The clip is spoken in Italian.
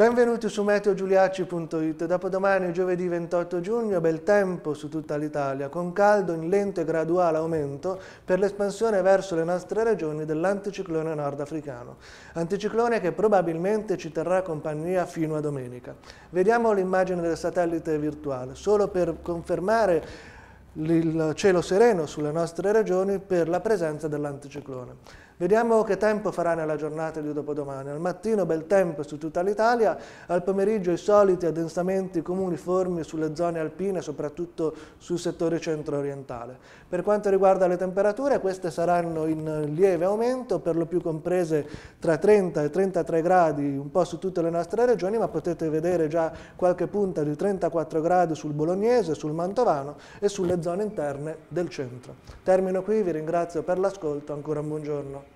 Benvenuti su meteogiuliacci.it. Dopodomani, giovedì 28 giugno, bel tempo su tutta l'Italia, con caldo in lento e graduale aumento per l'espansione verso le nostre regioni dell'anticiclone nordafricano. Anticiclone che probabilmente ci terrà compagnia fino a domenica. Vediamo l'immagine del satellite virtuale, solo per confermare il cielo sereno sulle nostre regioni per la presenza dell'anticiclone. Vediamo che tempo farà nella giornata di dopodomani. Al mattino bel tempo su tutta l'Italia, al pomeriggio i soliti addensamenti comuniformi sulle zone alpine, soprattutto sul settore centro-orientale. Per quanto riguarda le temperature, queste saranno in lieve aumento, per lo più comprese tra 30 e 33 gradi un po' su tutte le nostre regioni, ma potete vedere già qualche punta di 34 gradi sul bolognese, sul mantovano e sulle zone interne del centro. Termino qui, vi ringrazio per l'ascolto, ancora un buongiorno.